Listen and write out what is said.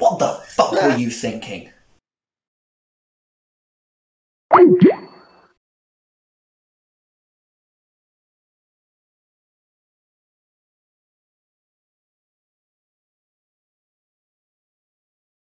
What the fuck were you thinking?